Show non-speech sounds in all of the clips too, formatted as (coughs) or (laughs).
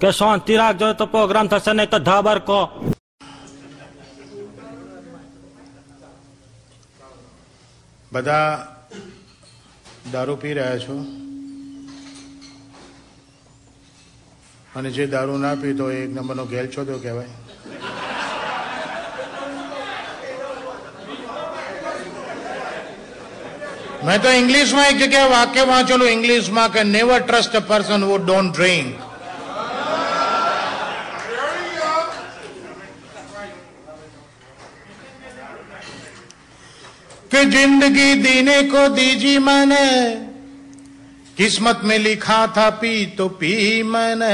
કે શાંતિ રાખજો તો પ્રોગ્રામ થશે નહીં તો ધાબર કહો બધા દારૂ પી રહ્યા છો? અને જે દારૂ ના પીતો એ એક નંબરનો ગેલ તો કહેવાય. મેં તો ઇંગ્લિશમાં એક જગ્યાએ વાક્ય વાંચેલું ઇંગ્લિશમાં કે never trust a person who don't drink कि जिंदगी देने को दीजी मैंने किस्मत में लिखा था पी तो पी मैंने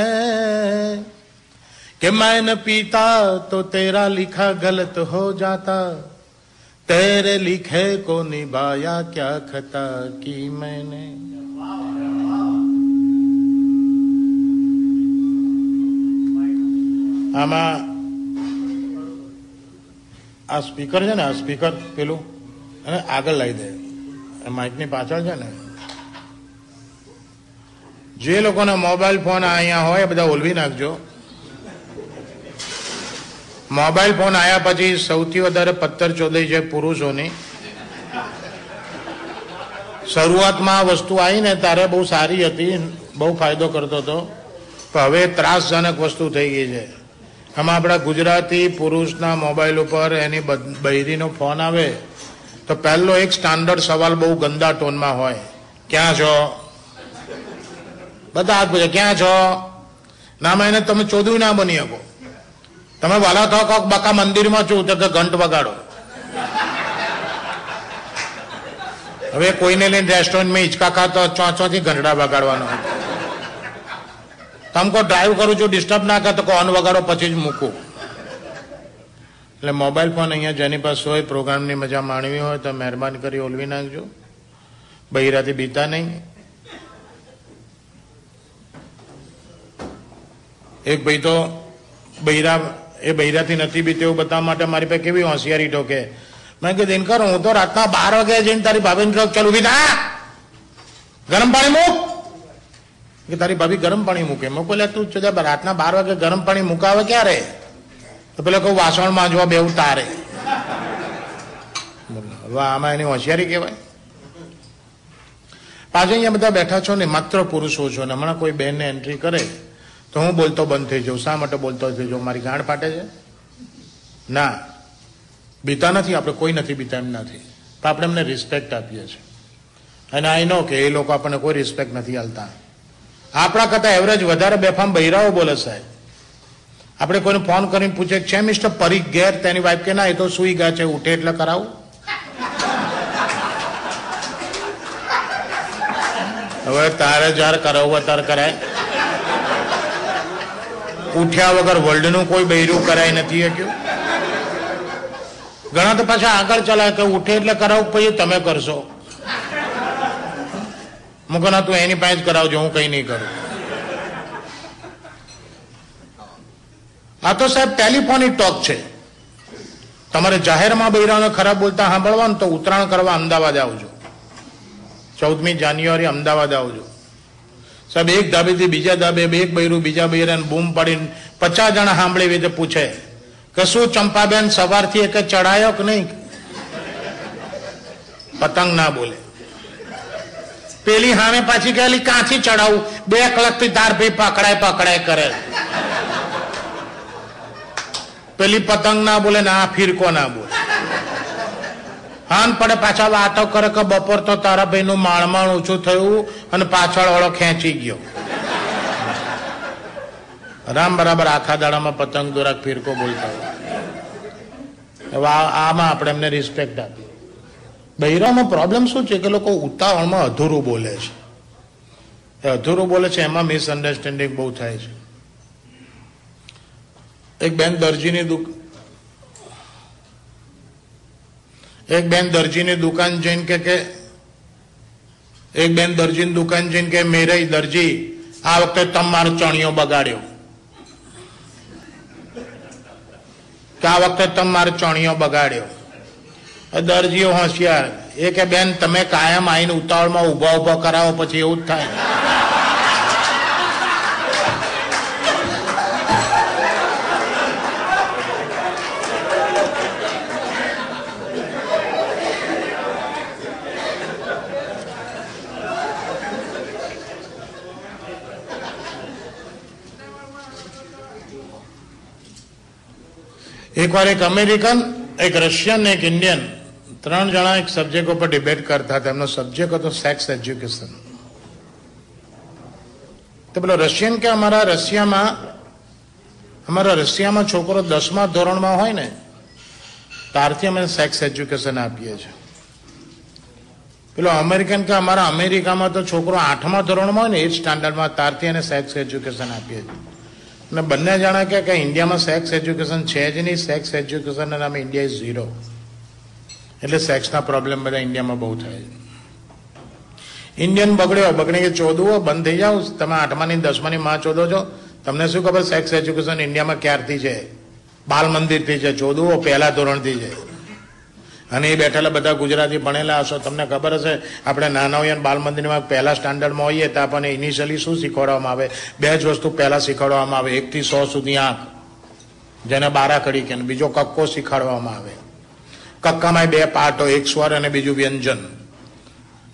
कि मैं न पीता तो तेरा लिखा गलत हो जाता तेरे लिखे को निभाया क्या खता की मैंने આમાં આ સ્પીકર છે ને આ સ્પીકર પેલું અને આગળ લાવી દે. માઇકની પાછળ છે ને. જે લોકોના મોબાઈલ ફોન અહીંયા હોય બધા ઓલવી નાખજો. મોબાઈલ ફોન આવ્યા પછી સૌથી વધારે પથ્થર ચોદાઈ છે પુરુષોની. શરૂઆતમાં વસ્તુ આવી ને ત્યારે બહુ સારી હતી, બહુ ફાયદો કરતો હતો. પણ હવે ત્રાસજનક વસ્તુ થઈ ગઈ છે. આમાં આપણા ગુજરાતી પુરુષના મોબાઈલ ઉપર એની બૈરીનો ફોન આવે. તો પહેલો એક સ્ટાન્ડર્ડ સવાલ બહુ ગંદા ટોનમાં હોય. ક્યાં છો? બધા હાથ પૂછે, ક્યાં છો? ના માં એને તમે ચોદું ના બની શકો. તમે વાલા થો કહો બાકા મંદિરમાં છું તો કે ઘંટ વગાડો. હવે કોઈને લઈને રેસ્ટોરન્ટમાં હિંચકા ખાતો ચોથી ઘંટડા વગાડવાનો તમકો ડ્રાઈવ કરું છું ડિસ્ટર્બ ના કરતો તો કોન વગાડો, પછી જ મૂકું. એટલે મોબાઈલ ફોન અહીંયા જેની પાસે હોય, પ્રોગ્રામની મજા માણવી હોય, તો મહેરબાની કરી ઓલવી નાખજો. બૈરાથી બીતા નહીં. એક ભાઈ તો બૈરા, એ બૈરાથી નથી બીતો એવું બતાવવા માટે મારી પાસે કેવી હોશિયારી ઠોકે. મેં કીધું દિનકર હું તો રાતના બાર વાગે જઈને તારી ભાભીને કહું, ચાલ ઊભી થા. ગરમ પાણી મૂક. કે તારી ભાભી ગરમ પાણી મૂકે. મેં તું જ તું રાતના બાર વાગે ગરમ પાણી મુકાવે ક્યારે? તો પેલા કહું વાસણ માંજવા બેવું તારે. હવે આમાં એની હોશિયારી કહેવાય. પાછળ અહીંયા બધા બેઠા છો ને, માત્ર પુરુષો છો ને, હમણાં કોઈ બેનને એન્ટ્રી કરે, તો હું બોલતો બંધ થઈ જાઉં. શા માટે બોલતો થઈ જાઉં? મારી ગાંઠ ફાટે છે? ના. બીતા નથી, આપણે કોઈ નથી બીતા, એમ નથી. તો આપણે એમને રિસ્પેક્ટ આપીએ છીએ. અને આઈ નો કે એ લોકો આપણને કોઈ રિસ્પેક્ટ નથી આલતા આપણા કરતા એવરેજ વધારે બેફામ બૈરાઓ બોલે સાહેબ. આપણે કોઈને ફોન કરીને પૂછે છે મિસ્ટર પરી ઘેર? તેની વાઈફ કે, ના, એ તો સુઈ ગયા છે, ઉઠે એટલે કરાવું. હવે તારે જ્યારે કરાવવું ત્યારે કરાય. ઉઠ્યા વગર વર્લ્ડનું કોઈ બૈરું કરાય નથી શક્યું ઘણા તો પાછા આગળ ચલાય કે, ઉઠે એટલે કરાવું, પછી તમે કરશો. મુકના તું એની પાસે જ કરાવજો, હું કઈ નહીં કરું. આ તો સાહેબ ટેલિફોનિક ટોક છે. તમારે જાહેરમાં બૈરાને ખરાબ બોલતા સાંભળવાનું તો ઉત્તરાયણ કરવા અમદાવાદ આવજો. ચૌદમી જાન્યુઆરી અમદાવાદ આવજો. સાહેબ, એક ધાબેથી બીજા ધાબે એક બૈરું, બીજા બૈરાને બૂમ પાડીને પચાસ જણા સાંભળે એવી પૂછે કે શું ચંપાબેન સવારથી એક ચડાયો કે નહીં? પતંગ ના બોલે. પેલી સામે પાછી ગયેલી કાંથી ચડાવું બે કલાકથી તાર ભાઈ પકડાય પકડાય કરે. પેલી પતંગ ના બોલે ને આ ફિરકો ના બોલે. હાન પડે પાછા વાતો કરે કે બપોર તો તારા ભાઈ નું માણમાણ ઓછું થયું અને પાછળ વાળો ખેંચી ગયો. રામ બરાબર આખા દાડામાં પતંગ દોરાક ફિરકો બોલતા હોય. આમાં આપણે એમને રિસ્પેક્ટ આપીએ. બૈરામાં પ્રોબ્લેમ શું છે કે લોકો ઉતાવળમાં અધૂરું બોલે છે. અધૂરું બોલે છે, એમાં મિસઅન્ડરસ્ટેન્ડિંગ બહુ થાય છે. એક બેન દરજીની એક બેન દરજીની દુકાન જઈને કે કે એક બેન દરજીની દુકાન જઈને કે મેરે દરજી, આ વખતે તમારો ચણિયો બગાડ્યો. કે આ વખતે તમારો ચણિયો બગાડ્યો. દરજીઓ હોશિયાર. એ કે, બેન, તમે કાયમ આવીને ઉતાવળમાં ઊભા ઊભા કરાવો, પછી એવું જ થાય. એકવાર એક અમેરિકન, એક રશિયન, એક ઇન્ડિયન, ત્રણ જણા એક સબ્જેક્ટ ઉપર ડિબેટ કરતા હતા. એમનો સબ્જેક્ટ હતો સેક્સ એજ્યુકેશન તો પેલો રશિયન કે, અમારા રશિયામાં અમારા રશિયામાં છોકરો દસમા ધોરણમાં હોય ને ત્યારથી અમે સેક્સ એજ્યુકેશન આપીએ છીએ. પેલો અમેરિકન કે, અમારા અમેરિકામાં તો છોકરો આઠમા ધોરણમાં હોય ને, એ જ સ્ટાન્ડર્ડમાં તારથી એને સેક્સ એજ્યુકેશન આપીએ છીએ. અને બંને જણા કે કે ઇન્ડિયામાં સેક્સ એજ્યુકેશન છે જ નહીં સેક્સ એજ્યુકેશન નામે ઇન્ડિયા ઇઝ ઝીરો એટલે સેક્સના પ્રોબ્લેમ બધા ઇન્ડિયામાં બહુ થાય ઇન્ડિયન બગડ્યો બગડી કે ચોદવો બંધ થઈ જાઓ તમે આઠમાની દસમાની માં ચોદો છો, તમને શું ખબર સેક્સ એજ્યુકેશન ઇન્ડિયામાં ક્યારથી છે? બાલ મંદિરથી છે, ચોદવો પહેલા ધોરણથી છે. અને એ બેઠેલા બધા ગુજરાતી ભણેલા હશો. તમને ખબર હશે, આપણે નાના હોઈએ બાલ મંદિરમાં પહેલા સ્ટાન્ડર્ડમાં હોઈએ તો આપણને ઇનિશિયલી શું શીખવાડવામાં આવે? બે જ વસ્તુ પહેલા શીખવાડવામાં આવે. એકથી સો સુધી આંખ. જેને બારા કડી કે બીજો કક્કો શીખવાડવામાં આવે. કક્કામાં બે પાર્ટ હોય એક સ્વર અને બીજું વ્યંજન.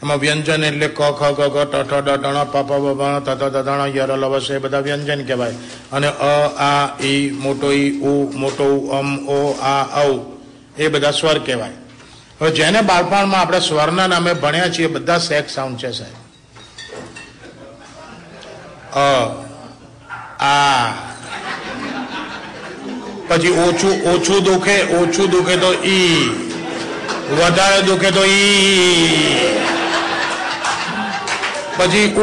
એમાં વ્યંજન એટલે ક, ખ, ગ ગ, ટ, ઠ, ડ ઢણ પ પ બ ભ ત ત ધણ યર લ વસ એ બધા વ્યંજન કહેવાય. અને અ, આ, ઈ, મોટો ઈ, ઉ, મોટો અમ, ઓ, આ, ઔ, એ બધા સ્વર કહેવાય. હવે જેને બાળપણમાં આપણે સ્વરના નામે ભણ્યા છીએ, બધા સેક્સ સાઉન્ડ છે સાહેબ. આ. પછી ઓછું ઓછું દુખે ઓછું દુખે તો ઈ. વધારે દુખે તો ઈ. પછી ઉ.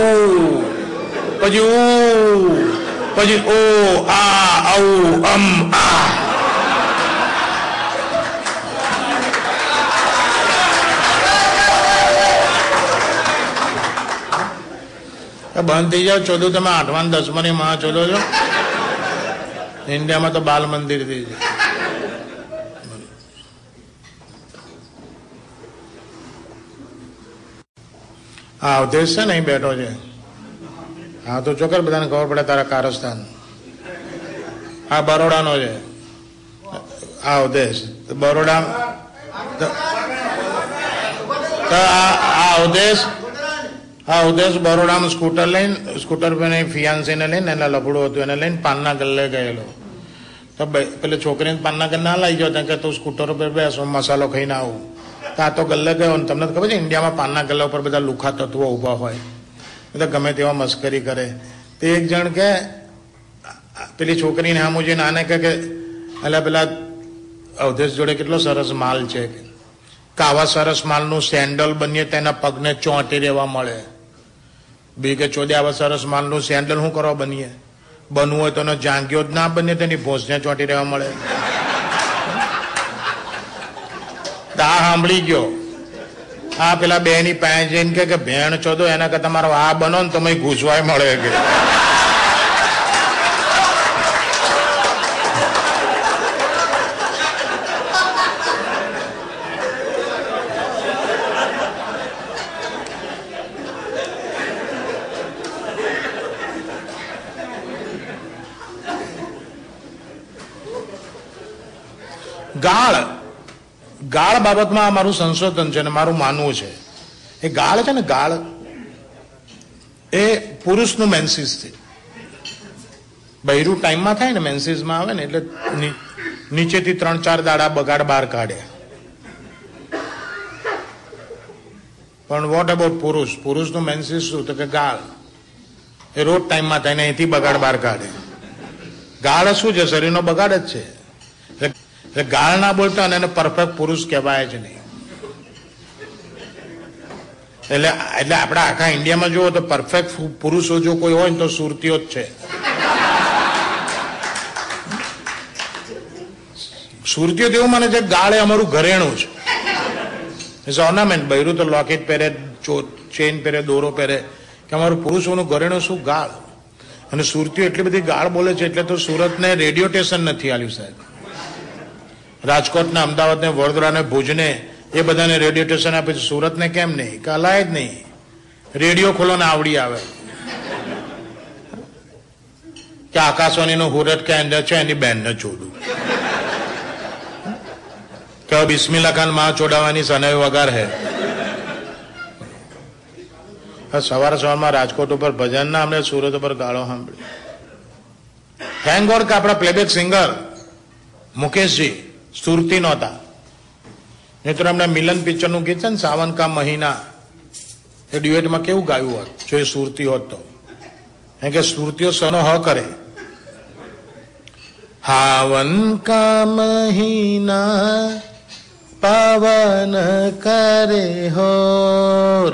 પછી ઉ. પછી ઓ, આ, ઔ, અમ, આ. બંધ થઈ જાવ ચોદું તમે આઠમા દસમાની માં ચોદો છો. ઇન્ડિયામાં તો બાલ મંદિર થઈ છે હા અવધેશ છે ને, અહીં બેઠો છે. હા, તો ચોક્કસ બધાને ખબર પડે તારા કારસ્તાન હા બરોડાનો છે. આ અવધેશ. બરોડા આ આ અવધેશ હા, ઉદેશ બરોડામાં સ્કૂટર લઈને, સ્કૂટર પર ફિયાન્સીને લઈને, એના લફડું હતું, એને લઈને પાનના ગલ્લે ગયેલો. તો પેલી છોકરીને પાનના ગલ્લે ના લઈ ગયો કે તું સ્કૂટર ઉપર બેસો મસાલો ખાઈને આવું. તો આ તો ગલ્લે ગયો ને તમને ખબર છે, ઇન્ડિયામાં પાનના ગલ્લા ઉપર બધા લુખા તત્વો ઊભા હોય. બધા ગમે તેવા મસ્કરી કરે. તે એક જણ કે, પેલી છોકરીને આમ જોઈને આને કહે કે એટલે પેલા અવધેશ જોડે કેટલો સરસ માલ છે. કાવા સરસ માલનું સેન્ડલ બનીએ તેના પગને ચોંટી રહેવા મળે. બી કે ચોદે આવા સરસ માલનું સેન્ડલ શું કરવા બનીએ? બનવું હોય તો જાંગ્યો જ ના બને, તેની ભોસને ચોંટી રહેવા મળે. તા સાંભળી ગયો. આ પેલા બે ની પાસે જઈને કે, ભેણ ચોદો એના કરતા મારો આ બનો ને તમે ઘૂસવાય મળે કે. ગાળ ગાળ બાબતમાં મારું સંશોધન છે અને મારું માનવું છે. એ ગાળ છે ને ગાળ? એ પુરુષનું મેન્સિસ છે. બૈરું ટાઈમમાં થાય ને મેન્સિસમાં આવે ને એટલે નીચેથી ત્રણ ચાર દાડા બગાડ બહાર કાઢે. પણ વોટ અબાઉટ પુરુષ? પુરુષનું મેન્સિસ શું? તો કે ગાળ. એ રોજ ટાઈમમાં થાય ને અહીંથી બગાડ બહાર કાઢે. ગાળ શું છે? શરીરનો બગાડ જ છે. એટલે ગાળ ના બોલતા અને એને પરફેક્ટ પુરુષ કહેવાય જ નહીં. એટલે એટલે આપણે આખા ઇન્ડિયામાં જુઓ તો પરફેક્ટ પુરુષો જો કોઈ હોય ને તો સુરતીઓ જ છે. સુરતીઓ તો એવું માને છે ગાળે અમારું ઘરેણું છે. ઇઝ ઓર્નામેન્ટ બૈરું તો લોકેટ પહેરે ચેન પહેરે, દોરો પહેરે. કે અમારું પુરુષોનું ઘરેણું શું? ગાળ. અને સુરતીઓ એટલી બધી ગાળ બોલે છે એટલે તો સુરતને રેડિયો સ્ટેશન નથી આવ્યું સાહેબ. રાજકોટને અમદાવાદને, વડોદરાને, ભુજને, એ બધાને રેડિયો સ્ટેશન આપે છે. સુરતને કેમ નહીં? કે અલાય જ નહીં. રેડિયો ખોલો ને આવડી આવે. કે આકાશવાણીનો હુરત કે અંદર છે? એની બેનને છોડું. કે બિસ્મિલ્લા ખાનમાં છોડાવવાની સનાઈ વગાર હે. સવારે સવારમાં રાજકોટ ઉપર ભજન ના અમને સુરત ઉપર ગાળો સાંભળ્યો થેન્ક ગોડ કે આપણા પ્લેબેક સિંગર મુકેશજી સુરતી નહોતા. મિત્રો એમણે મિલન પિક્ચરનું ગીત છે ને સાવન કા મહિના, એ ડ્યુએટમાં કેવું ગાયું હોત? જો એ સુરતી હોત તો. એમ કે સુરતીઓ સનો હ કરે. હાવન કા મહિના પાવન કરે હોર.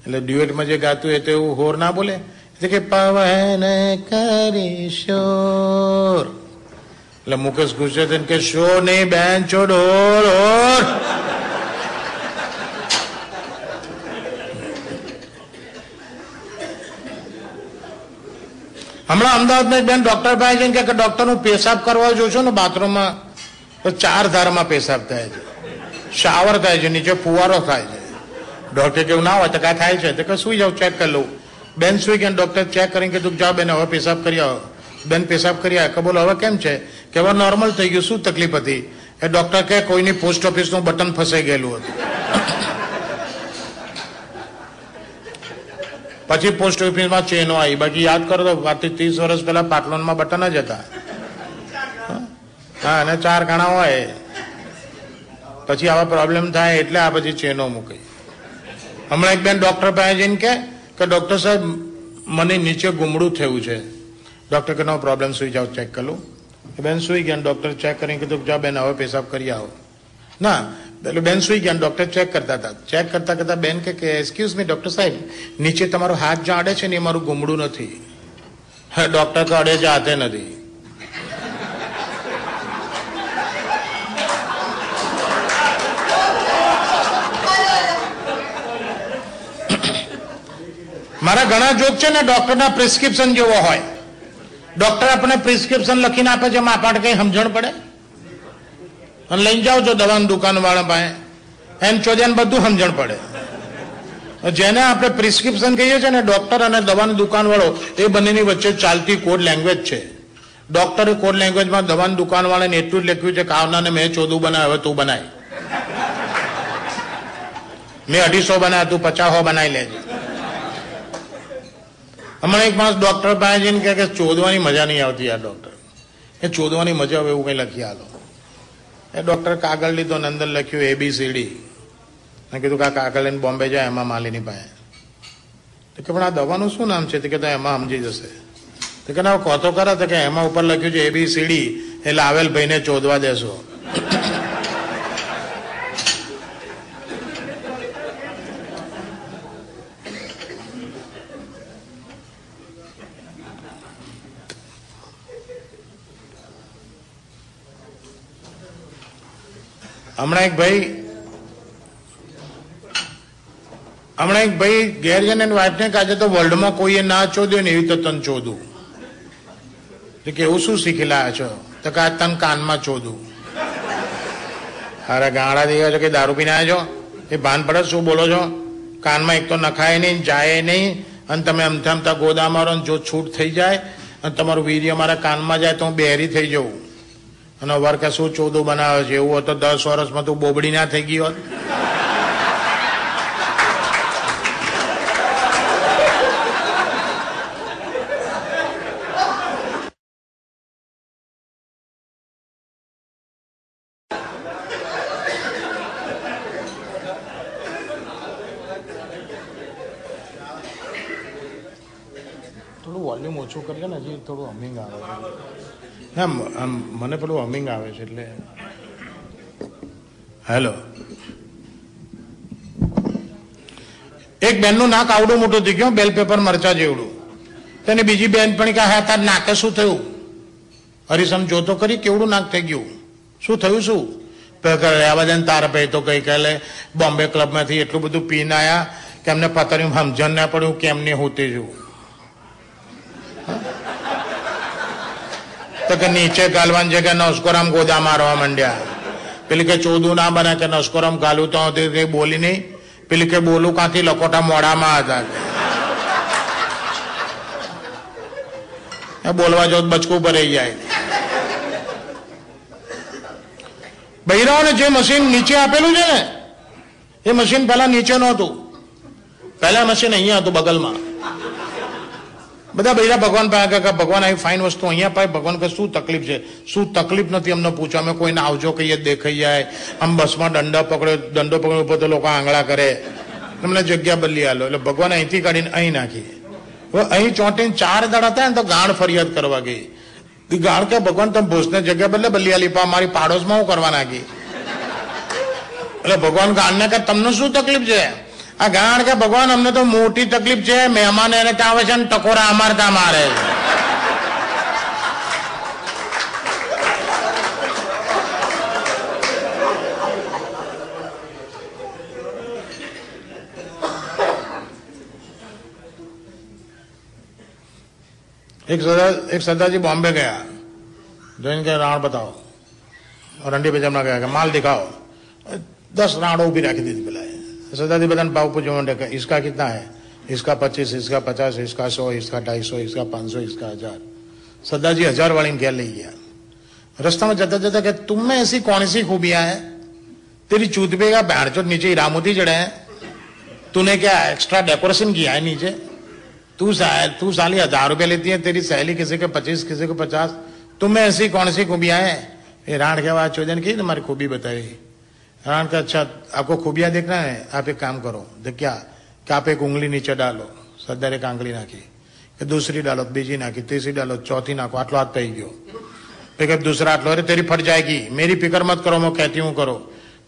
એટલે ડ્યુએટમાં જે ગાતું એ તો એવું હોર ના બોલે? એટલે કે પવન કરે શોર. એટલે મુકેશ ગુસ્સે થઈને કે, શો નહીં બેન, છો હમણાં અમદાવાદમાં બેન ડોક્ટર પાસે જઈને કે કે ડોક્ટરનું પેશાબ કરવા જોશો ને બાથરૂમમાં, તો ચાર ધારમાં પેશાબ થાય છે. શાવર થાય છે, નીચે ફુવારો થાય છે. ડોક્ટર કેવું ના હોય તો કાંઈ થાય છે? તો કે, સુઈ જાઉં ચેક કરી લઉં. બેન સુઈ ગયા ડોક્ટર ચેક કરીને કીધું જાઓ બેન, હવે પેશાબ કરી આવો. બેન પેશાબ કરી કે બોલો, હવે કેમ છે? કે હવે નોર્મલ થઈ ગયું. શું તકલીફ હતી? એ ડોક્ટર કહે, કોઈની પોસ્ટ ઓફિસનું બટન ફસાઈ ગયેલું હતું. પછી પોસ્ટ ઓફિસમાં ચેનો આવી. બાકી યાદ કરો તો આજથી ત્રીસ વર્ષ પહેલા પાટલોનમાં બટન જ હતા. હા, અને ચાર ઘણા હોય. પછી આવા પ્રોબ્લેમ થાય એટલે આ પછી ચેનો મૂકે. હમણાં એક બેન ડોક્ટર પાસે જઈને કે ડોક્ટર સાહેબ, મને નીચે ગુમડું થયું છે. ડોક્ટર કે નો પ્રોબ્લેમ સુઈ જાઓ ચેક કરું બેન સુઈ ગયા ડોક્ટર ચેક કરીને કીધું જાઓ બેન હવે પેશાબ કરી આવો ના પેલું બેન સુઈ ગયા ડોક્ટર ચેક કરતા હતા ચેક કરતા કરતા બેન કે એક્સક્યુઝ મી ડોક્ટર સાહેબ નીચે તમારો હાથ જ્યાં અડે છે ને એ મારું ગુમડું નથી હા ડોક્ટર તો અડે જાતે નથી મારા ઘણા જોક છે ને ડોક્ટરના પ્રિસ્ક્રિપ્શન જેવો હોય ડોક્ટર આપણને પ્રિસ્ક્રિપ્શન લખીને આપે છે એમાં આપણને કંઈ સમજણ પડે? અને લઈને જાઓ છો દવાની દુકાનવાળા પાસે. એમ ચોદ્યાને બધું સમજણ પડે. જેને આપણે પ્રિસ્ક્રિપ્શન કહીએ છીએ ને ડોક્ટર અને દવાની દુકાનવાળો, એ બંનેની વચ્ચે ચાલતી કોડ લેંગ્વેજ છે. ડોક્ટરે કોડ લેંગ્વેજમાં દવાની દુકાનવાળાને એટલું જ લખ્યું છે કે આવનાને મેં ચોદું બનાવ્યું તું બનાય. મેં અઢીસો બનાવ્યા, તું પચાસો બનાવી લેજે. હમણાં એક માણસ ડોક્ટર પાસે જઈને કહે કે ચોદવાની મજા નહીં આવતી આ ડોક્ટર એ ચોદવાની મજા આવે એવું કંઈ લખી આલો. એ ડોક્ટર કાગળ લીધો ને અંદર લખ્યું એબીસીડી મેં કીધું કે આ કાગળ લઈને બોમ્બે જાય એમાં માલીની પાસે. તો કે પણ આ દવાનું શું નામ છે? તો કે એમાં સમજી જશે. તો કે ના કહો તો ખરા, તો કે એમાં ઉપર લખ્યું છે એબીસીડી એટલે આવેલ ભાઈને ચોદવા દેશો. હમણાં એક ભાઈ, હમણાં એક ભાઈ ઘેર જઈને એની વાઈફને કાજે તો વર્લ્ડમાં કોઈએ ના ચોદ્યો ને એવી તો તન ચોદું. તો કે એવું શું શીખેલા છો? તો કે આ તન કાનમાં ચોદું. અરે ગાળા દે છો કે દારૂ પીને આવ્યો એ ભાન પડે શું બોલો છો? કાનમાં એક તો નખાય નહીં, જાય નહીં, અને તમે અમથામતા અમથા ગોદા મારો જો છૂટ થઈ જાય, અને તમારું વીર્ય મારા કાનમાં જાય તો હું બેરી થઈ જવું અને વર કે શું ચોદું બનાવે છે? એવું તો દસ વર્ષમાં તું બોબડી ના થઈ હોત. થોડું વોલ્યુમ ઓછું કરીએ ને હજી થોડું હમિંગ આવે આમ મને પેલું અમિંગ આવે છે એટલે. હેલો એક બેનનું નાક આવડું મોટું થઈ ગયું બેલ પેપર મરચા જેવડું. તેને બીજી બેન પણ કહે, હા, તાર નાકે શું થયું? હરીસમ જોતો કરી કેવડું નાક થઈ ગયું? શું થયું શું? રહેવા દે ને તાર પે તો ગઈકાલે બોમ્બે ક્લબમાંથી એટલું બધું પીને આવ્યા કે એમને પતર્યું સમજણ ના પડ્યું કેમ નહીં હોતી છું તો કે નીચે ગાલવાની જગ્યાએ નસ્કોરામ ગોદા મારવા માંડ્યા. પેલી કે ચોદું ના બને કે નસ્કોરામ ગાલું તો કઈ બોલી નહીં. પેલી કે બોલું કાંથી લકોટા મોડામાં હતા. બોલવા જો બચકું ભરાઈ જાય. બૈરાઓને જે મશીન નીચે આપેલું છે ને, એ મશીન પહેલા નીચે નહોતું. પહેલા મશીન અહીંયા હતું બગલમાં. બધા બૈરા ભગવાન પાસે કે ભગવાન, આવી ફાઇન વસ્તુ અહીંયા પાય. ભગવાન કે શું તકલીફ છે? શું તકલીફ નથી? અમને પૂછો. અમે કોઈને આવજો કહીએ, દેખાઈ જાય. આમ બસમાં દંડા પકડ્યો, દંડો પકડ્યો, ઉપર તો લોકો આંગળા કરે. તમને જગ્યા બદલી આલો. એટલે ભગવાન અહીંથી કાઢીને અહીં નાખી. હવે અહીં ચોંટીને ચાર દાડા થાય ને તો ગાણ ફરિયાદ કરવા ગઈ. ગાણ કે, ભગવાન, તમે ભોજને જગ્યા બદલે બદલી આલી પા મારી પાડોશમાં હું કરવા નાખી? એટલે ભગવાન ગાણને કે તમને શું તકલીફ છે? આ ગાણ કે ભગવાન અમને તો મોટી તકલીફ છે મહેમાન એને ત્યાં આવે છે ને ટકોરા અમારે ત્યાં મારે છે. એક સરદાર એક સરદારજી બોમ્બે ગયા જોઈને કે રાણ બતાવો રંડી બજારમાં ગયા કે માલ દિખાઓ દસ રાણો ઊભી રાખી દીધી પેલા સરદારજી सदादि बदन पाव पूजोमंड इसका कितना है? इसका पच्चीस इसका पचास इसका सौ इसका ढाई सौ इसका पाँच सौ इसका हज़ार। सदा जी हज़ार वाली क्या ले गया रस्ता में जाता जाता क्या तुम में ऐसी कौन सी खूबियाँ हैं? तेरी चूतबे का बैठ चो नीचे रामोदी जड़े हैं। तूने क्या एक्स्ट्रा डेकोरेशन किया है नीचे? तू सा, तू साली हज़ार रुपये लेती है तेरी सहेली किसी के पच्चीस किसी को पचास। तुम्हें ऐसी कौन सी खूबियाँ हैं? ये राण के बाद चोजन की तुम्हारी खूबी बताई। राण का अच्छा आपको खूबियां देखना है आप एक काम करो देख क्या कि आप एक उंगली नीचे डालो सरदार एक आंगली नाखी કે दूसरी डालो બીજી નાખી तीसरी डालो चौथी नाखो આટલો હાથ થઈ ગયો फिर कहे दूसरा आटलो अरे तेरी फट जाएगी मेरी फिक्र मत करो मैं कहती हूँ करो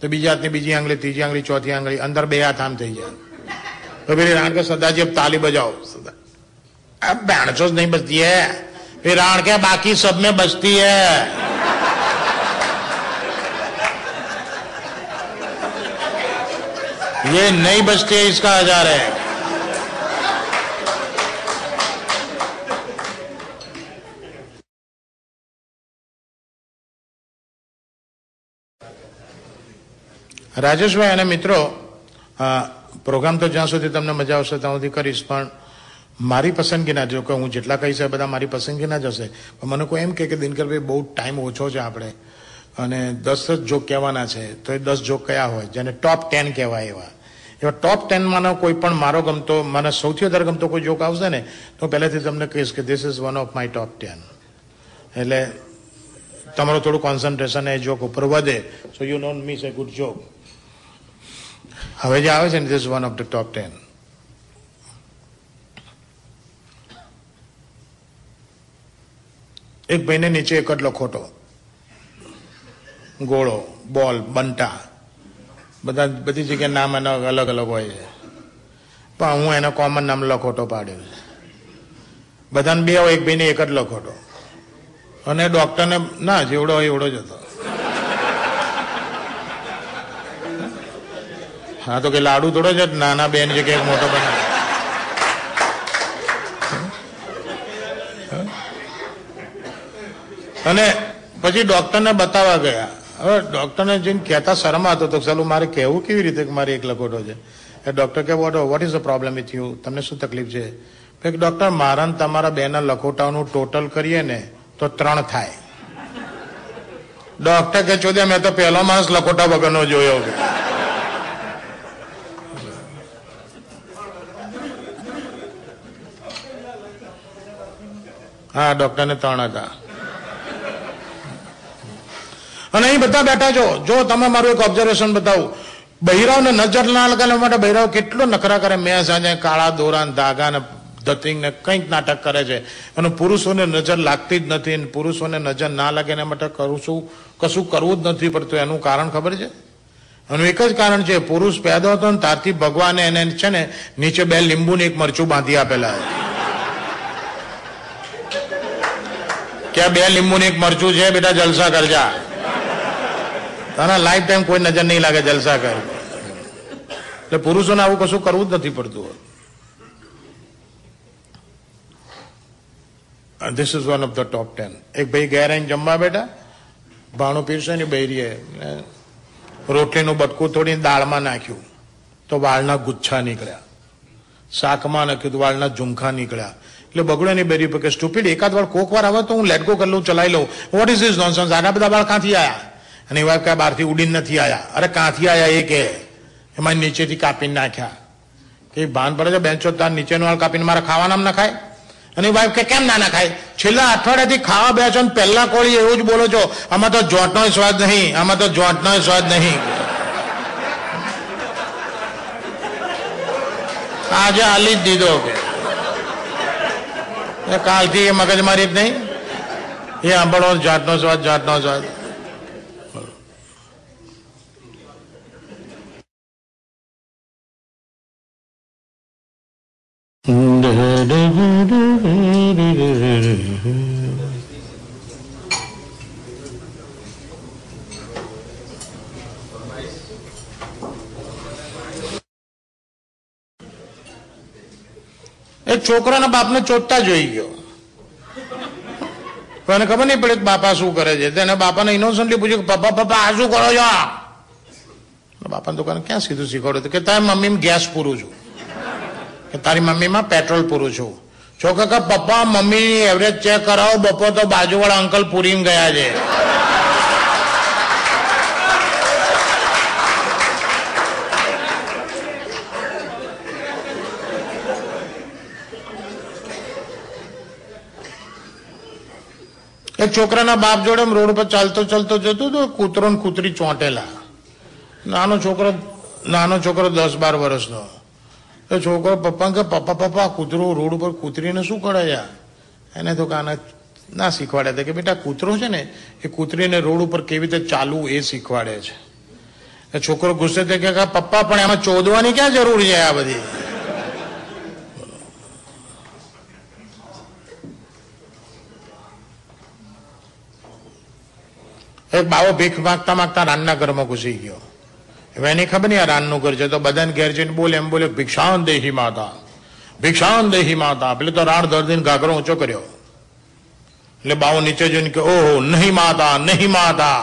तो बीजी हाथ ની બીજી આંગળી ત્રીજી આંગળી ચોથી આંગળી અંદર બે હાથ આમ થઈ જાય तो फिर राण के सरदार जी अब ताली बजाओ सरदार अब बैंचो नहीं बजती है फिर राण के बाकी सब में बजती है ये नहीं बजती है इसका हजार है રાજેશભાઈ અને મિત્રો અ, પ્રોગ્રામ તો જ્યાં સુધી તમને મજા આવશે ત્યાં સુધી કરીશ પણ મારી પસંદગીના જો કે હું જેટલા કહીશ એ બધા મારી પસંદગીના જ હશે પણ મને કોઈ એમ કહે કે દિનકરભાઈ બહુ ટાઈમ ઓછો છે આપણે અને દસ જ જોક કહેવાના છે, તો એ દસ જોક કયા હોય? જેને ટોપ ટેન કહેવાય એવા. એવા ટોપ ટેનમાંનો કોઈ પણ મારો ગમતો, મને સૌથી વધારે ગમતો કોઈ જોક આવશે ને, તો પહેલેથી તમને કહીશ કે this is one of my top ten એટલે તમારું થોડું કોન્સન્ટ્રેશન એ જોક ઉપર વધે so you not miss a good joke હવે જે આવે છે ને this one of the top ten એક ભાઈને નીચે એક જ લખોટો ગોળો, બોલ, બંટા. બધા બધી જગ્યાએ નામ એના અલગ અલગ હોય છે. પણ હું એનો કોમન નામ લખોટો પાડ્યો છે. બધાને બે હોય, એક ભાઈને એક જ લખોટો. અને ડોક્ટરને ના, જેવડો હોય એવડો જ હતો. હા, તો કે લાડુ થોડો છે, નાના બેન છે કે મોટો બેન અને પછી ડોક્ટરને બતાવવા ગયા. હવે ડૉક્ટરને જઈને કહેતા શરમ હતો તો ચાલું મારે કહેવું કેવી રીતે કે મારે એક લખોટો છે? એ ડૉક્ટર કે what what is a problem with you તમને શું તકલીફ છે? કે ડૉક્ટર, મારા ને તમારા બેના લખોટાઓનું ટોટલ કરીએ ને, તો ત્રણ થાય. ડોક્ટર કે ચોદે મેં તો પહેલો માણસ લખોટા વગરનો જોયો કે હા, ડૉક્ટરને ત્રણ હતા. અને અહીં બધા બેઠા છો. જો તમે મારું એક ઓબ્ઝર્વેશન બતાવું. બહિરાવને નજર ના લગાડવા માટે બહિરાવ કેટલો નખરા કરે. મેં સાંજે કાળા દોરા ધાગા ને ધતિંગ ને કંઈક નાટક કરે છે. અને પુરુષોને નજર લાગતી જ નથી પુરુષોને નજર ના લાગે એના માટે કરું છું. કશું કરવું જ નથી પડતું એનું કારણ ખબર છે? એનું એક જ કારણ છે, પુરુષ પેદા હતો ને ત્યારથી ભગવાને એને છે ને નીચે બે લીંબુ એક મરચું બાંધી આપેલા ક્યાં બે લીંબુ ને એક મરચું છે બેટા જલસા કરજા. તારા લાઈફ ટાઈમ કોઈ નજર નહીં લાગે જલસા કર. એટલે પુરુષોને આવું કશું કરવું જ નથી પડતું. This is one of the top ten એક ભાઈ ગયા રહીને જમવા બેઠા, ભાણું પીરશે ને બૈરીએ રોટલીનું બટકું થોડી દાળમાં નાખ્યું. તો વાળના ગુચ્છા નીકળ્યા. શાકમાં નાખ્યું તો વાળના ઝુમખા નીકળ્યા. એટલે બગડે નહીં બેરી કે સ્ટુપિડ એકાદ વાર કોક વાર આવે તો હું લેટકો કરી લઉં, ચલાવી લઉં. વોટ ઇઝ ધીસ નોનસન્સ આના બધા બાળ ક્યાંથી આયા? અને એવા કાંઈ બહારથી ઉડીને નથી આવ્યા અરે ક્યાંથી આવ્યા એ કે? એમાં નીચેથી કાપીને નાખ્યા. કે ભાન પડે છે બેન્ચો તાર નીચેનો વાળ કાપીને મારા ખાવાનામાં ના ખાય અને વાઈફ કે કેમ ના ના ખાય છેલ્લા અઠવાડિયાથી ખાવા બેસો ને પહેલા કોળી એવું જ બોલો છો, આમાં તો જોટનો સ્વાદ નહીં, આમાં તો જોટનો સ્વાદ નહીં. આજે હાલી જ દીધો કે. કાલથી એ મગજમારી જ નહીં? એ સાંભળો જાતનો સ્વાદ જાતનો સ્વાદ. એ છોકરાના બાપને ચોટતા જોઈ ગયો. પણ ખબર નહીં પડે બાપા શું કરે છે. તેને બાપાને ઇનોસન્ટલી પૂછ્યું પપ્પા પપ્પા, આ શું કરો છો? બાપાને દુકાન ક્યાં સીધું શીખવાડ્યું કે, તારી મમ્મી ગેસ પૂરું છું. કે તારી મમ્મીમાં પેટ્રોલ પૂરું છું. છોકરા કે પપ્પા, મમ્મીની એવરેજ ચેક કરાવો, બપોર તો બાજુવાળા અંકલ પૂરીને ગયા છે. એક છોકરાના બાપ જોડે રોડ પર ચાલતો ચાલતો જતો હતો કૂતરો ને કૂતરી ચોંટેલા. નાનો છોકરો નાનો છોકરો દસ બાર વર્ષનો. એ છોકરો પપ્પા કે પપ્પા પપ્પા, કૂતરો રોડ ઉપર કૂતરીને શું કરે યાર એને તો કાના ના શીખવાડ્યા હતા કે, બેટા, કૂતરો છે ને, એ કૂતરીને રોડ ઉપર કેવી રીતે ચાલવું એ શીખવાડે છે. એ છોકરો ગુસ્સે થઈ કે, પપ્પા, પણ એમાં ચોદવાની ક્યાં જરૂર છે આ બધી? એક બાવો ભીખ માગતા માગતા રાનના ઘરમાં ઘૂસી ગયો. હવે એની ખબર નહીં આ રાનનું ઘર છે તો બધાને ઘેર જઈને બોલે એમ બોલે ભિક્ષાન દેહી માતા ભિક્ષાન દેહી માતા પેલે તો રાણ દર્દીને ઘાઘરો ઊંચો કર્યો એટલે બાવો નીચે જોઈને કે ઓહો નહીં માતા નહીં માતા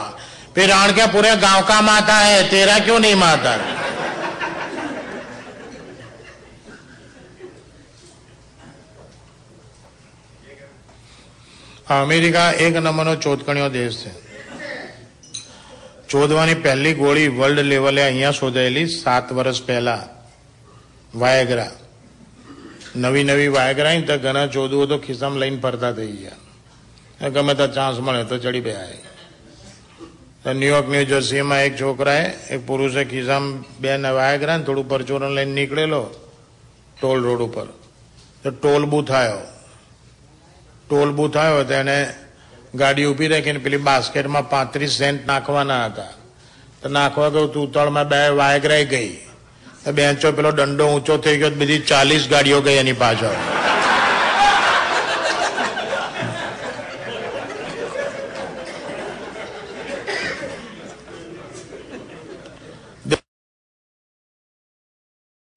फिर राण के पूरे गांव का माता है तेरा क्यों नहीं माता અમેરિકા એક નંબરનો ચોથકણીયો દેશ છે ચોદવાની પહેલી ગોળી વર્લ્ડ લેવલે અહીંયા શોધાયેલી સાત વર્ષ પહેલા. વાયગ્રા. નવી નવી વાયગ્રા તો ઘણા ચોદવું તો ખિસ્સામાં લઈને ફરતા થઈ ગયા. ગમે તો ચાન્સ મળે તો ચડી બેહાય. ન્યુયોર્ક ન્યૂ જર્સીમાં એક છોકરાએ, એક પુરુષે ખિસ્સામાં બે વાયગ્રા ને થોડું પરચોરણ લઈને નીકળેલો ટોલ રોડ ઉપર. તો ટોલ બૂથ આવ્યો. ટોલ બૂથ આવ્યો તો એને ગાડી ઊભી રાખીને પેલી બાસ્કેટમાં પાંત્રીસ સેન્ટ નાખવાના હતા. તો નાખવા ગયું તું ઉતાળમાં બે વાયગરાઈ ગઈ. તો બેન્ચો પેલો દંડો ઊંચો થઈ ગયો, બીજી ચાલીસ ગાડીઓ ગઈ એની પાછળ.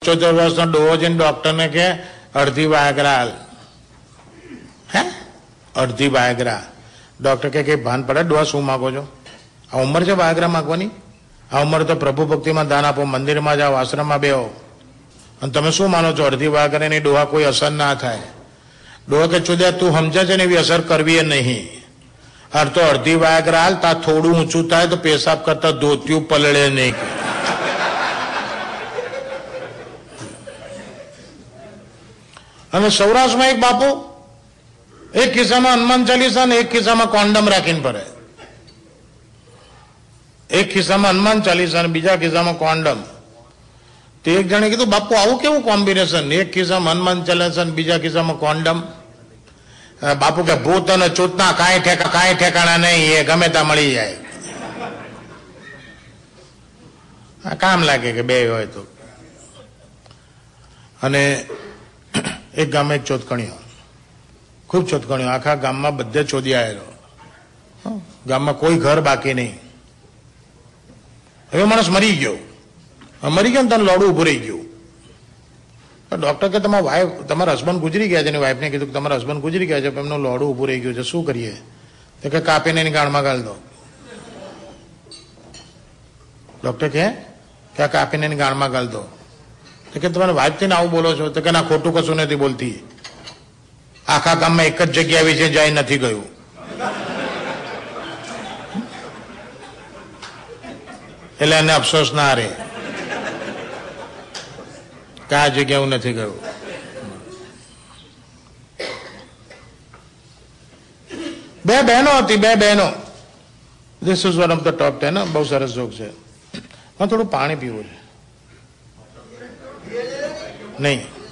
ચોતેર વર્ષનો ડોહો જઈને ડોક્ટરને કે અડધી વાયગરા હાલ હે? અડધી વાયગરા. ડોક્ટર કે કઈ ભાન પડે ડોહા શું માગો છો? આ ઉંમર છે વાયગરા માગવાની. આ ઉંમર તો પ્રભુ ભક્તિમાં દાન આપો, મંદિરમાં જાઓ, આશ્રમમાં બેહો. અને તમે શું માનો છો? અડધી વાયગરાની ડોહા કોઈ અસર ના થાય. ડોહા કે ચુદ્યા તું સમજે છે ને, એવી અસર કરવી એ નહીં. અર તો અડધી વાયગરા હાલ, તા થોડું ઊંચું થાય તો પેશાબ કરતા ધોતિયું પલળે નહીં. (laughs) અને સૌરાષ્ટ્રમાં એક બાપુ એક ખિસ્સામાં હનુમાન ચાલીસા ને એક ખિસ્સામાં કોન્ડમ રાખીને ફરે એક ખિસ્સામાં હનુમાન ચાલીસા ને બીજા ખિસ્સામાં કોન્ડમ તે એક જણે કીધું બાપુ આવું કેવું કોમ્બિનેશન એક ખિસ્સામાં હનુમાન ચાલીસા ને બીજા ખિસ્સામાં કોન્ડમ બાપુ કે ભૂત અને ચૂતના કાંઈ ઠેકા કાંઈ ઠેકાણા નહીં એ ગમે ત્યાં મળી જાય કામ લાગે કે બે હોય તો અને એક ગામે એક ચોતકણીઓ ખૂબ છોતકણ્યો. આખા ગામમાં બધે ચોદી આવેલો. ગામમાં કોઈ ઘર બાકી નહીં. હવે માણસ મરી ગયો. મરી ગયો ને તને લોડું ઉભું રહી ગયું. ડોક્ટર કે તમારા વાઈફ તમારા હસબન્ડ ગુજરી ગયા છે એની વાઈફને કીધું કે તમારા હસબન્ડ ગુજરી ગયા છે, પણ એમનું લોડું ઉભું રહી ગયું છે. શું કરીએ? તો કે કાપીને એની ગાળમાં ગાળ દો. ડોક્ટર કે આ કાપીને એની ગાળમાં ગાળ દો. તો કે તમારા વાઈફથી આવું બોલો છો? તો કે ના, ખોટું કશું નથી બોલતી. આખા ગામમાં એક જ જગ્યા વિશે જાય નથી ગયું. એટલે એને અફસોસ ના રહે કે આ જગ્યા હું નથી ગયું. બે બહેનો હતી, બે બહેનો. This is one of the top ten બહુ સરસ જોક છે. હું થોડું પાણી પીવું છે. નહીં.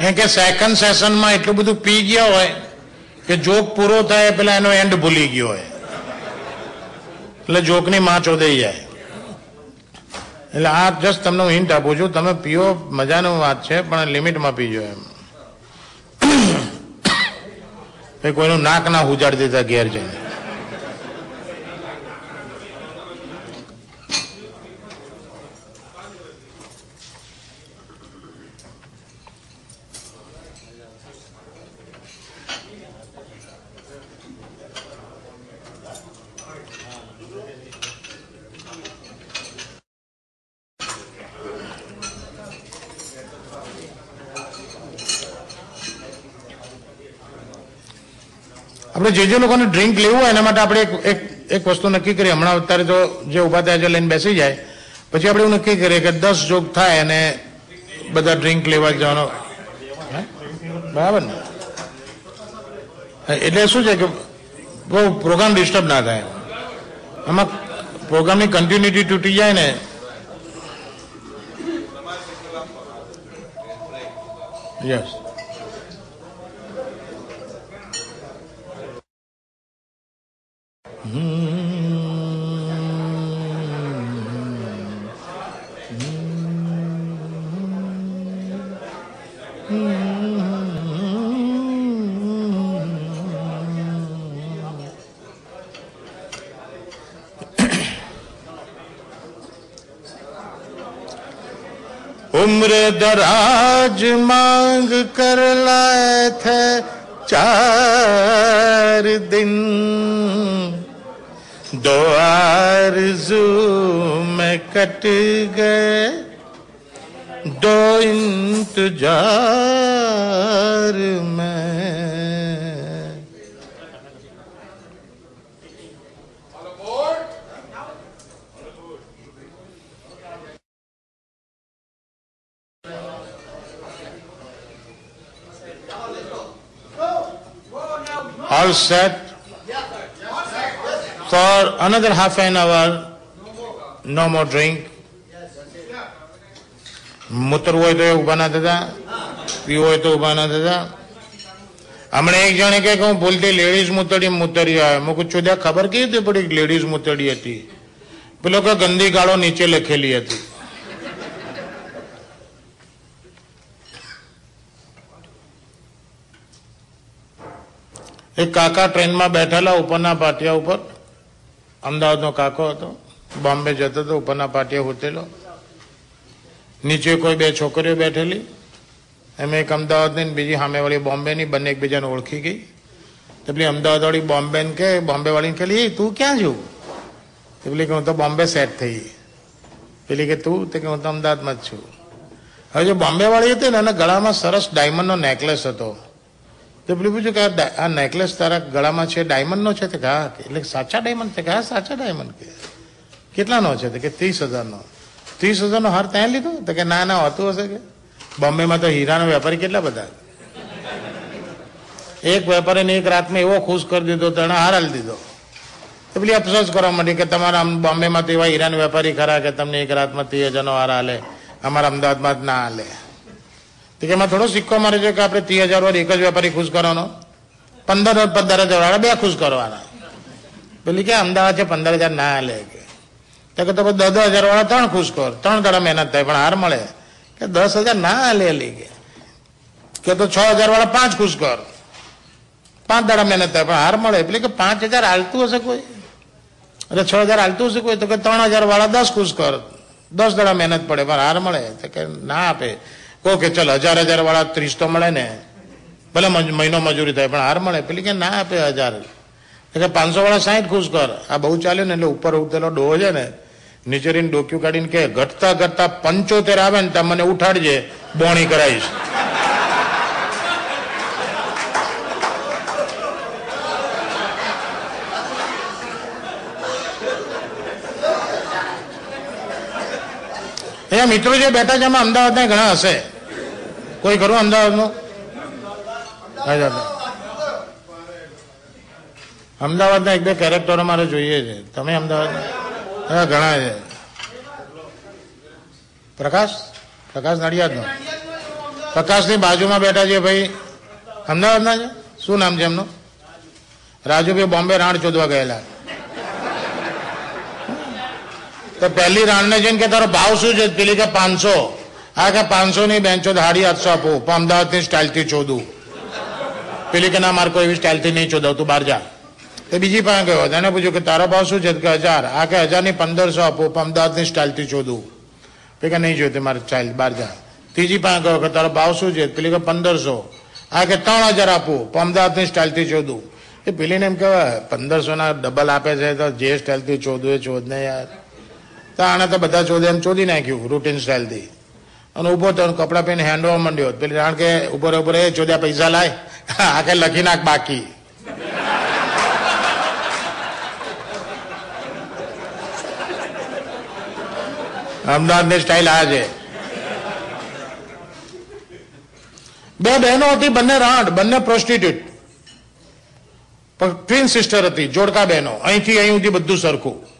એ કે સેકન્ડ સેશનમાં એટલું બધું પી ગયા હોય કે જોક પૂરો થાય પેલા એનો એન્ડ ભૂલી ગયો હોય. એટલે જોકની માં ચોદાઈ જાય. એટલે આ જસ્ટ તમને હું હિન્ટ આપું છું, તમે પીઓ, મજાનું વાત છે, પણ લિમિટમાં પીજો એમ. (coughs) કોઈનું નાક ના ઉજાડી દેતા ઘેર જઈને. આપણે જે જે લોકોને ડ્રિંક લેવું હોય એના માટે આપણે એક એક એક વસ્તુ નક્કી કરીએ. હમણાં અત્યારે તો જે ઊભા થયા છે, લઈને બેસી જાય. પછી આપણે એવું નક્કી કરીએ કે દસ જોગ થાય અને બધા ડ્રિંક લેવા જવાનો? બરાબર ને? એટલે શું છે કે બહુ પ્રોગ્રામ ડિસ્ટર્બ ના થાય. એમાં પ્રોગ્રામની કન્ટિન્યુટી તૂટી જાય ને. યસ उम्र दराज मांग कर लाए थे चार दिन दो आरज़ू में कट गए दो इंतज़ार में। all set for another half an hour. No more drink. મૂતરવું હોય તો એ ઊભા ના થતા. પીવું હોય તો ઊભા ના થતા. હમણાં એક જણે કે હું ભૂલતી લેડીઝ મૂતડી મૂતરી આવે મેં છું ત્યાં ખબર કેવી હતી પડી લેડીઝ મૂતડી હતી? પેલો કે ગંદી ગાળો નીચે લખેલી હતી. એક કાકા ટ્રેનમાં બેઠેલા ઉપરના પાટિયા ઉપર. અમદાવાદનો કાકો હતો, બોમ્બે જતો હતો, ઉપરના પાટિયા હોટેલો નીચે કોઈ બે છોકરીઓ બેઠેલી. એમાં એક અમદાવાદની બીજી સામેવાળી બોમ્બેની, બંને એકબીજાને ઓળખી ગઈ. તો પેલી અમદાવાદવાળી બોમ્બેને કે, બોમ્બેવાળીને કે તું ક્યાં છું? તો પેલી કે, હું તો બોમ્બે સેટ થઈ. પેલી કે, તું? તો કે, હું તો અમદાવાદમાં જ છું. હવે જે બોમ્બેવાળી હતી ને, એના ગળામાં સરસ ડાયમંડનો નેકલેસ હતો. તો પેલું પૂછ્યું કે આ ડા- આ નેકલેસ તારા ગળામાં છે ડાયમંડનો છે તો કે હા, એટલે સાચા ડાયમંડ છે કે હા, સાચા ડાયમંડ કે કેટલાનો છે તો કે ત્રીસ હજારનો. ત્રીસ હજારનો હાર ત્યાં લીધો? તો કે ના ના, હોતું હશે કે? બોમ્બેમાં તો હીરાનો વેપારી કેટલા બધા? એક વેપારીને એક રાતમાં એવો ખુશ કરી દીધો તો એણે હાર આલી દીધો. તો પેલી અફસોસ કરવા માંડી કે તમારા આમ બોમ્બેમાં તો એવા હીરાના વેપારી ખરા કે તમને એક રાતમાં ત્રીસ હજારનો હાર હાલે અમારા અમદાવાદમાં જ ના હાલે તો એમાં થોડો સિક્કો મારે છે કે આપણે ત્રીસ હજાર વાર એક જ વેપારી ખુશ કરવાનો? પંદર પંદર હજાર વાળા બે ખુશ કરવાના. પેલી કે અમદાવાદ છે, પંદર હજાર ના હાલે કે. તો કે તો દસ દસ હજાર વાળા ત્રણ ખુશ કર. ત્રણ દાડા મહેનત થાય, પણ હાર મળે. કે દસ હજાર ના હાલે લી કે. કે તો છ હજાર વાળા પાંચ ખુશ કર. પાંચ દાડા મહેનત થાય, પણ હાર મળે. એટલે કે પાંચ હજાર હાલતું હશે કોઈ? એટલે છ હજાર હાલતું હશે કોઈ? તો કે ત્રણ હજાર વાળા દસ ખુશ કર. દસ દાડા મહેનત પડે, પણ હાર મળે. તો કે ના આપે. કહો કે ચાલ હજાર હજાર વાળા ત્રીસ તો મળે ને. ભલે મહિનો મજૂરી થાય, પણ હાર મળે. પેલી કે ના આપે હજાર. કે પાંચસો વાળા સાઠ ખુશ કર. આ બહુ ચાલે ને એટલે ઉપર ઉતરેલો ડોહો છે ને નીચે રહીને ડોક્યુ કાઢીને કે ઘટતા ઘટતા પંચોતેર આવે ને ત્યાં મને ઉઠાડજે, બોણી કરાવીશ. અહીંયા મિત્રો જે બેઠા છે એમાં અમદાવાદના ઘણા હશે. કોઈ ખરું અમદાવાદનું. અમદાવાદના એક બે કેરેક્ટરો મારે જોઈએ છે. તમે અમદાવાદ? ઘણા છે. પ્રકાશ? પ્રકાશ નડિયાદનો? પ્રકાશની બાજુમાં બેઠા છે ભાઈ. અમદાવાદના છે? શું નામ છે એમનું? રાજુભાઈ બોમ્બે રાણ શોધવા ગયેલા. તો પહેલી રાણને જઈને કે તારો ભાવ શું છે? પેલી કે પાંચસો. આ કે પાંચસો ની બેન્ચો હાડી આઠસો આપો. પણ અમદાવાદની સ્ટાઇલથી ચોદું પેલી કે ના, મારે કોઈ એવી સ્ટાઇલથી નહીં ચોદવ તું બહાર જા. તો બીજી પાસે ગયો. એને પૂછ્યું કે તારો ભાવ શું છે? કે હજાર. આ કે હજારની પંદરસો આપો. અમદાવાદની સ્ટાઇલથી ચોદું પેલી કે નહીં જોયું મારે સ્ટાઇલ. બહાર જા. ત્રીજી પાસે ગયો કે તારો ભાવ શું છે? પેલી કે પંદરસો. આ કે ત્રણ હજાર આપું. અમદાવાદની સ્ટાઇલથી ચોદું એ પેલીને એમ કહેવાય પંદરસો ના ડબલ આપે છે તો જે સ્ટાઇલથી ચોદું એ ચોદ ને યાર. તો આને તો બધા ચોદે એમ ચોદી નાખ્યું રૂટીન સ્ટાઇલથી અને ઊભો થયો કપડા પહેરીને હેન્ડવા માંડ્યો. પેલી કારણ કે ઉપર ઉપર એ ચોદ્યા પૈસા લાય. (laughs) આખે લખી નાખ બાકી. (laughs) અમદાવાદની સ્ટાઇલ આ છે. બે બહેનો હતી, બંને રાંડ બંને પ્રોસ્ટિટ્યુટ ટ્વિન સિસ્ટર હતી, જોડકા બહેનો. અહીંથી અહીં સુધી બધું સરખું.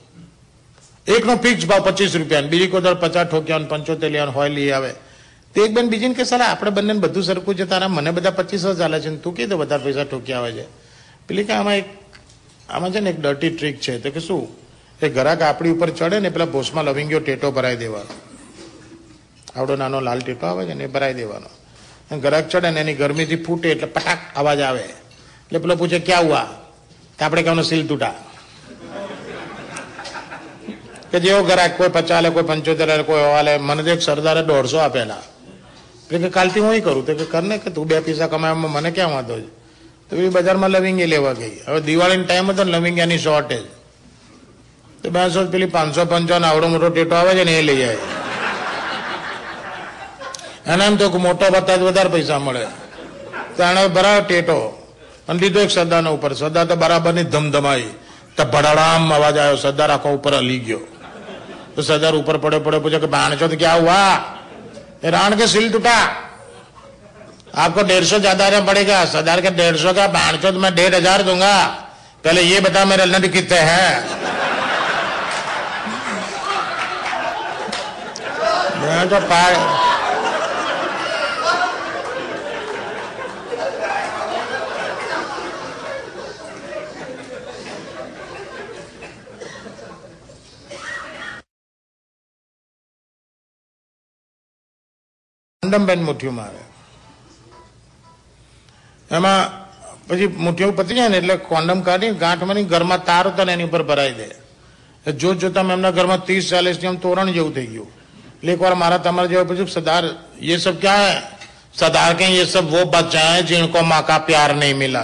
એકનો ફિક્સ ભાવ પચીસ રૂપિયા બીજી કોઈ દર પચાસ ઠોકિયા પંચોતેર લેવાનું હોય લઈ આવે. તે એક બેન બીજીને કે, સાલા, આપણે બંને બધું સરખું છે, તારા મને બધા પચીસ પચીસો ચાલે છે તું કીધું બધા પૈસા ઠોકિયા આવે છે. પેલી કે, આમાં એક, આમાં છે ને એક ડર્ટી ટ્રીક છે. તો કે, શું? એ ગરાક આપણી ઉપર ચડે ને પેલા ભોસમાં લવિંગ્યો ટેટો ભરાઈ દેવાનો. આવડો નાનો લાલ ટેટો આવે છે ને એ ભરાઈ દેવાનો. અને ગ્રાહક ચડે ને એની ગરમીથી ફૂટે એટલે પટાક અવાજ આવે. એટલે પેલો પૂછે, ક્યાં હુઆ? તો આપણે કહેવાનું સીલ તૂટા કે જેવો ગ્રાહક કોઈ પચાલે, કોઈ પંચોતેર કોઈ હવાલે, મને તો એક સરદારે દોઢસો આપેલા. એટલે કે કાલથી હું કરું? તો કે કરને કે તું બે પૈસા કમાવામાં મને ક્યાં વાંધો છે? તો એ બજારમાં લવિંગી લેવા ગઈ. હવે દિવાળીનો ટાઈમ હતો ને લવિંગિયાની શોર્ટેજ તો બસો પેલી પાંચસો પંચાવન આવડો મોટો ટેટો આવે છે ને એ લઈ જાય એને એમ તો મોટો બતા વધારે પૈસા મળે. તો એને બરાબર ટેટો. અને લીધો એક સરદારના ઉપર. સરદાર તો બરાબરની ધમધમાઈ. તો ભડાડામ અવાજ આવ્યો, સરદાર, આખો ઉપર હલી ગયો. तो सरदार ऊपर पड़े पड़े, पूछे कि बाण चौथ क्या हुआ? रान के सिल टूटा। आपको डेढ़ सौ ज़्यादा रहना पड़ेगा। सरदार के डेढ़ सौ का बाण चौथ मैं डेढ़ हज़ार दूँगा। पहले ये बता मेरे लंड कितने हैं? मैं तो पार કોન્ડમ મુઠ્ઠીઓ મારે એમાં પછી મુઠ્ઠીઓ પતી જાય ને એટલે કોન્ડમ કાઢી ગાંઠમાંની ઘરમાં તાર હતો ને એની ઉપર ભરાઈ દે જોત જોતા એમના ઘરમાં ત્રીસ ચાલીસ ની આમ તોરણ જેવું થઈ ગયું એટલે એક વાર મારા તમારે જેવા પૂછ્યું સરદાર ये सब क्या है सरदार के ये सब वो बच्चे हैं जिनको माँ का प्यार नहीं मिला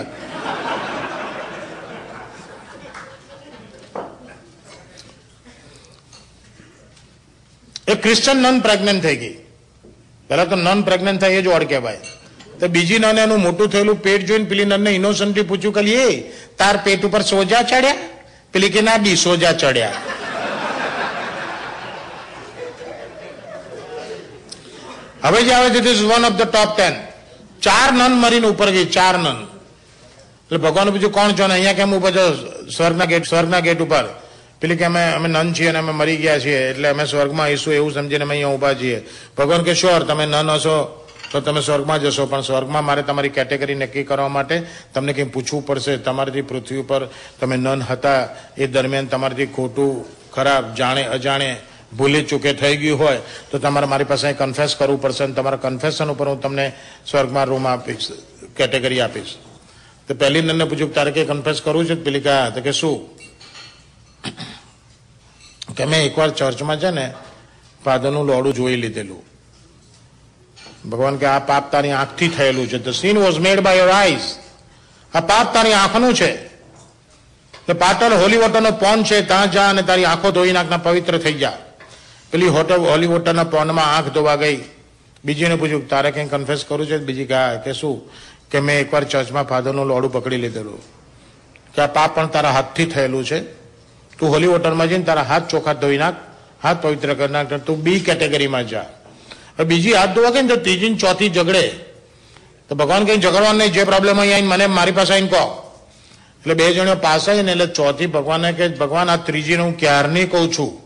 એક ક્રિશ્ચન નન પ્રેગ્નન્ટ થઈ ગઈ પહેલા તો નન પ્રેગ્નન્ટ થાય એ જ ઓડ કહેવાય. તો બીજી નન એનું મોટું થયેલું પેટ જોઈને પેલી નનને ઇનોસન્ટલી પૂછ્યું કે એ તાર પેટ ઉપર સોજા ચડ્યા? પેલી કે, ના બી સોજા ચડ્યા. હવે જે આવે છે this one of the top ten ચાર નન મરીને ઉપર ગઈ, ચાર નન. એટલે ભગવાન પૂછ્યું, કોણ છો? ને અહીંયા કેમ ઉપર છો? સ્વર્ગના ગેટ સ્વર્ગના ગેટ ઉપર. પેલી કે અમે અમે નન છીએ અને અમે મરી ગયા છીએ, એટલે અમે સ્વર્ગમાં આવીશું એવું સમજીને અમે અહીંયા ઊભા છીએ. ભગવાન કે, શ્યોર, તમે નન હશો તો તમે સ્વર્ગમાં જશો પણ સ્વર્ગમાં મારે તમારી કેટેગરી નક્કી કરવા માટે તમને કંઈ પૂછવું પડશે. તમારાથી પૃથ્વી ઉપર તમે નન હતા, એ દરમિયાન તમારાથી ખોટું, ખરાબ, જાણે, અજાણે, ભૂલી ચૂકે થઈ ગયું હોય, તો તમારે મારી પાસે કન્ફેસ કરવું પડશે અને તમારા કન્ફેશન ઉપર હું તમને સ્વર્ગમાં રૂમ આપીશ કેટેગરી આપીશ. તો પહેલી નનને પૂછ્યું કે તારે કંઈ કન્ફેસ કરવું છે? પેલી કહા તો કે, શું? કે મેં એકવાર ચર્ચમાં છે ને ફાધરનું લોડું જોઈ લીધેલું. ભગવાન કે આ પાપ તારી આંખથી થયેલું છે. The scene was made by your eyes આ પાપ તારી આંખનું છે. કે પાટણ હોલી વોટરનો પોન છે, ત્યાં જા અને તારી આંખો ધોઈ નાખના પવિત્ર થઈ જા. પેલી હોટલ હોલી વોટરના પોનમાં આંખ ધોવા ગઈ. બીજીને પૂછ્યું, તારે કંઈ કન્ફેસ કરવું છે? બીજી કહે કે શું? કે મેં એકવાર ચર્ચમાં ફાધરનું લોડું પકડી લીધેલું. કે આ પાપ પણ તારા હાથથી થયેલું છે. તું હોલી વોટરમાં જઈને તારા હાથ ચોખા ધોઈ નાખ, હાથ પવિત્ર કરી નાખ તું બી કેટેગરીમાં જા. હવે બીજી હાથ ધોવા ગઈ ને તો ત્રીજી ને ચોથી ઝઘડે. તો ભગવાન કઈ ઝઘડવાનું નહીં, જે પ્રોબ્લેમ અહીં આવીને મને, મારી પાસે આવીને કહો. એટલે બે જણો પાસે ને એટલે ચોથી ભગવાને કે ભગવાન, આ ત્રીજીને હું ક્યારની કહું છું?